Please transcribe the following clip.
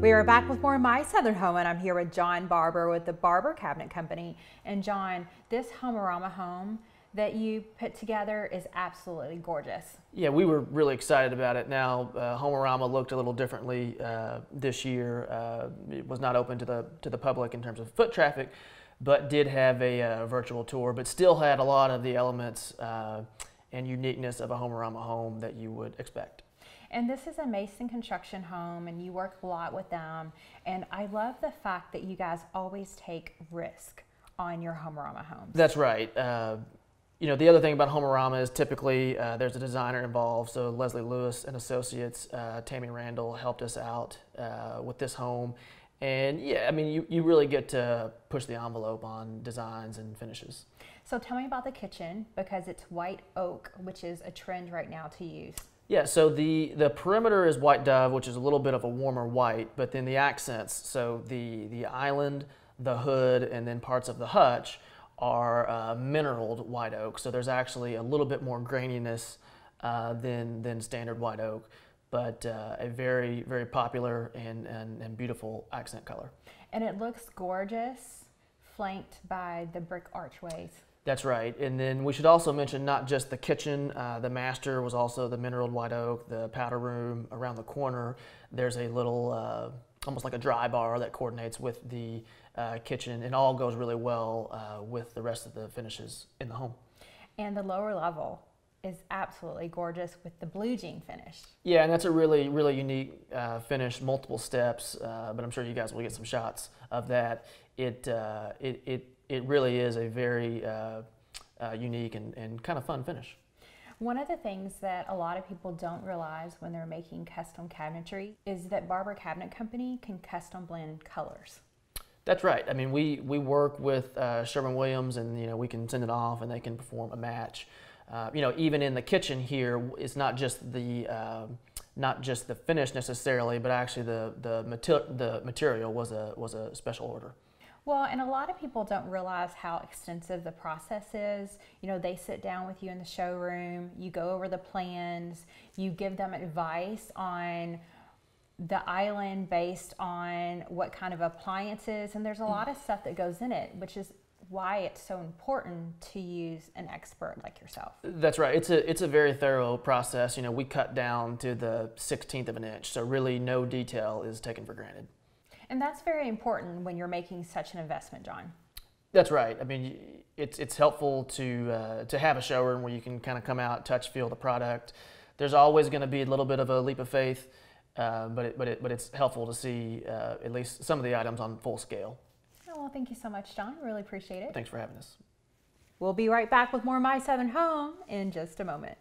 We are back with more My Southern Home, and I'm here with John Barber with the Barber Cabinet Company. And John, this Homearama home that you put together is absolutely gorgeous. Yeah, we were really excited about it. Now, uh, Homearama looked a little differently uh, this year. Uh, it was not open to the to the public in terms of foot traffic, but did have a uh, virtual tour. But still had a lot of the elements uh, and uniqueness of a Homearama home that you would expect. And this is a Mason construction home, and you work a lot with them. And I love the fact that you guys always take risk on your Homearama homes. That's right. Uh, you know, the other thing about Homearama is typically uh, there's a designer involved. So Leslie Lewis and Associates, uh, Tammy Randall helped us out uh, with this home. And yeah, I mean, you, you really get to push the envelope on designs and finishes. So tell me about the kitchen because it's white oak, which is a trend right now to use. Yeah, so the, the perimeter is white dove, which is a little bit of a warmer white, but then the accents, so the, the island, the hood, and then parts of the hutch are uh, mineraled white oak. So there's actually a little bit more graininess uh, than, than standard white oak, but uh, a very, very popular and, and, and beautiful accent color. And it looks gorgeous, flanked by the brick archways. That's right. And then we should also mention not just the kitchen, uh, the master was also the mineral white oak, the powder room around the corner. There's a little, uh, almost like a dry bar that coordinates with the uh, kitchen and all goes really well uh, with the rest of the finishes in the home. And the lower level is absolutely gorgeous with the blue jean finish. Yeah, and that's a really, really unique uh, finish, multiple steps, uh, but I'm sure you guys will get some shots of that. It, it, it it really is a very uh, uh, unique and, and kind of fun finish. One of the things that a lot of people don't realize when they're making custom cabinetry is that Barber Cabinet Company can custom blend colors. That's right. I mean, we, we work with uh, Sherwin-Williams and, you know, we can send it off and they can perform a match. Uh, you know, even in the kitchen here, it's not just the, uh, not just the finish necessarily, but actually the, the, mater the material was a, was a special order. Well, and a lot of people don't realize how extensive the process is. You know, they sit down with you in the showroom, you go over the plans, you give them advice on the island based on what kind of appliances, and there's a lot of stuff that goes in it, which is why it's so important to use an expert like yourself. That's right. It's a it's a very thorough process. You know, we cut down to the 16th of an inch, so really no detail is taken for granted. And that's very important when you're making such an investment, John. That's right. I mean, it's it's helpful to uh, to have a showroom where you can kind of come out, touch, feel the product. There's always going to be a little bit of a leap of faith, uh, but it, but it, but it's helpful to see uh, at least some of the items on full scale. Oh, well, thank you so much, John. Really appreciate it. Thanks for having us. We'll be right back with more My Southern Home in just a moment.